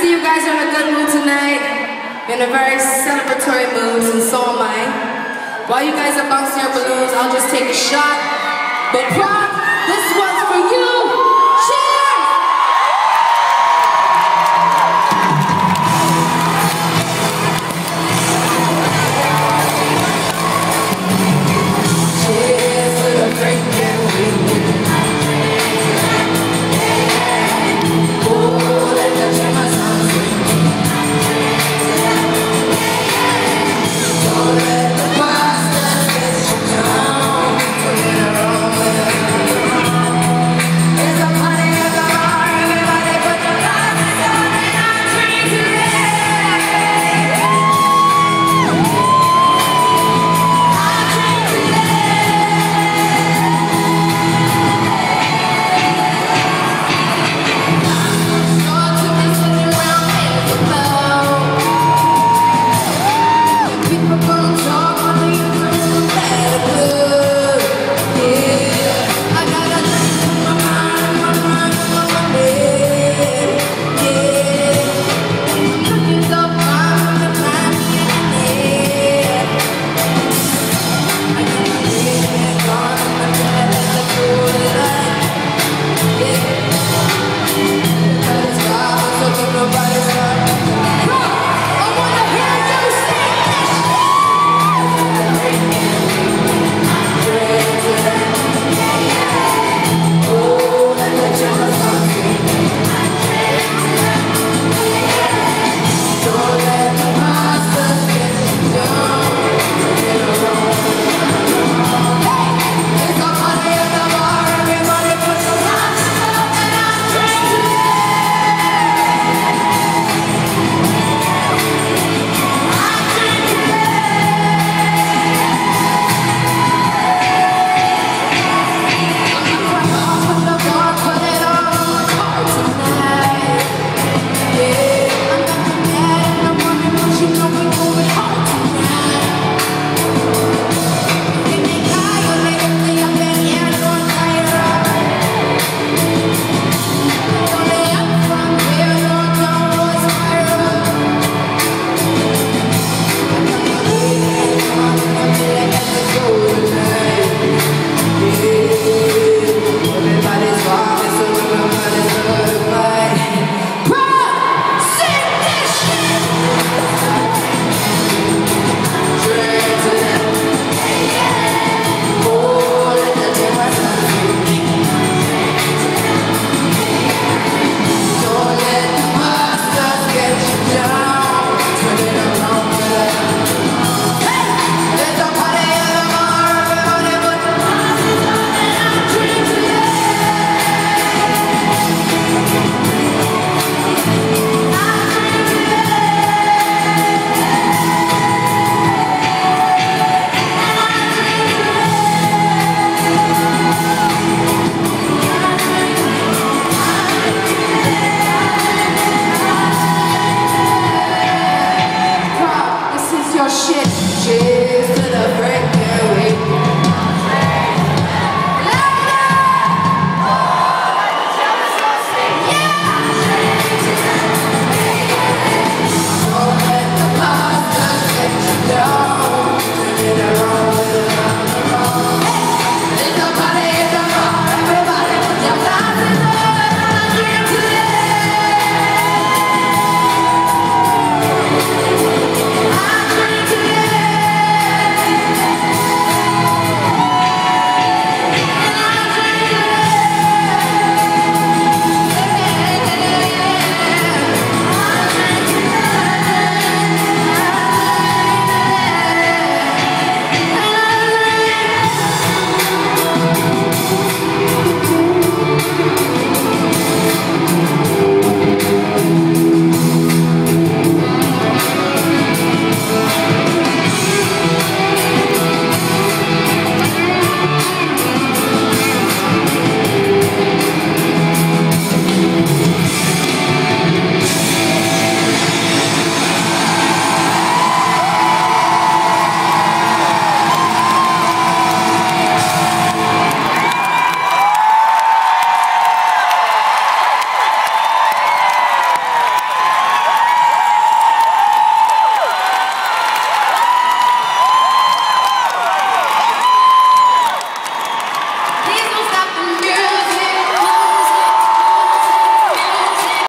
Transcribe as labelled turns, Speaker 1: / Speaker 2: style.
Speaker 1: see you guys are in a good mood tonight. In a very celebratory mood, and so am I. While you guys are bouncing your balloons, I'll just take a shot. But promise. Christ.